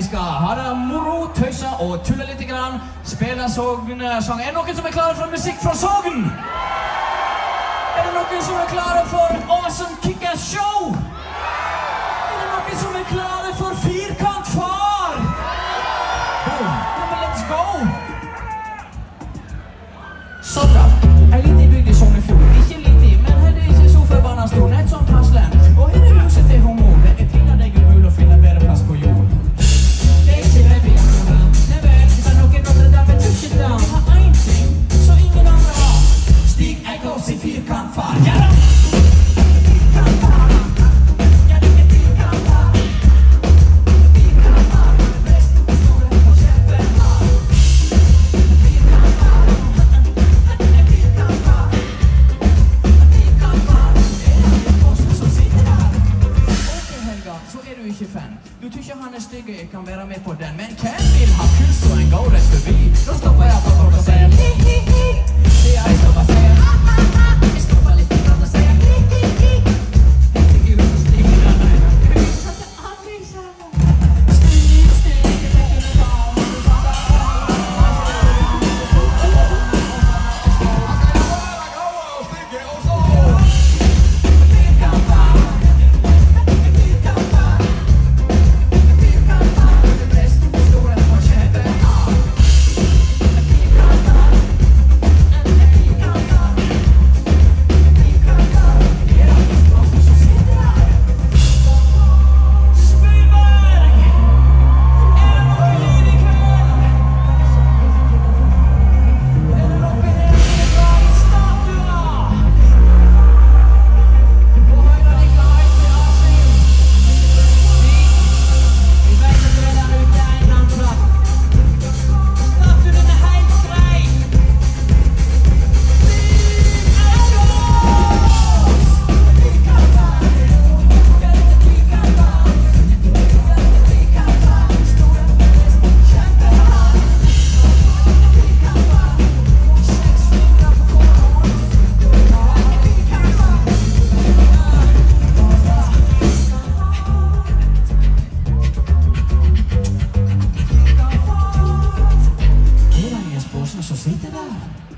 vi skal ha det moro, tøyse og tulle litt. Grann. Spille Sogn-sang. Er det noen som er klare for musikk fra Sogn? Er det noen som er klare for Awesome Kickass Show? Er det noen som er klare for Firkant far? Boom. Let's go! Sånn da. Du tror ikke han er stygg jeg kan være med på den. Men hvem vil ha kunst og en go rett forbi? Da stopper jeg 教えた